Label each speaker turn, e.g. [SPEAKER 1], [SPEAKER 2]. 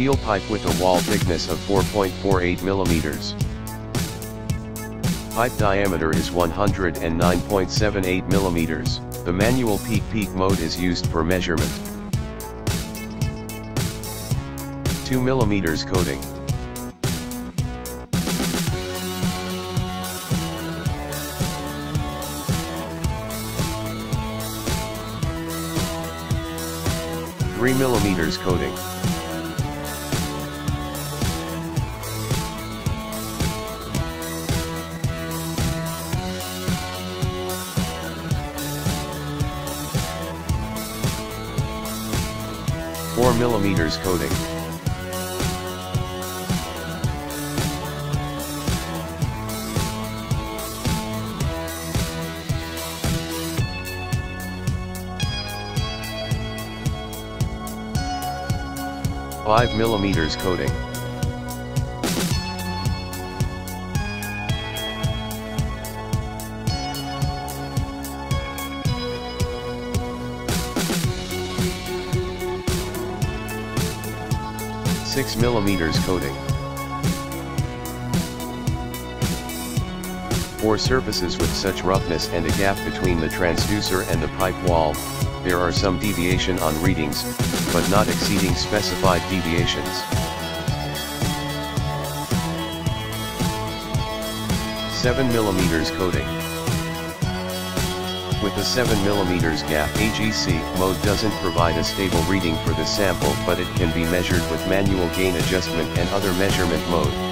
[SPEAKER 1] Steel pipe with a wall thickness of 4.48 millimeters. Pipe diameter is 109.78 millimeters. The manual peak peak mode is used for measurement. 2 millimeters coating. Three millimeters coating. 4 mm coating. Five millimeters coating. 6 mm coating. For surfaces with such roughness and a gap between the transducer and the pipe wall, there are some deviation on readings, but not exceeding specified deviations. 7 mm coating. With the 7mm gap AGC mode doesn't provide a stable reading for the sample but it can be measured with manual gain adjustment and other measurement mode.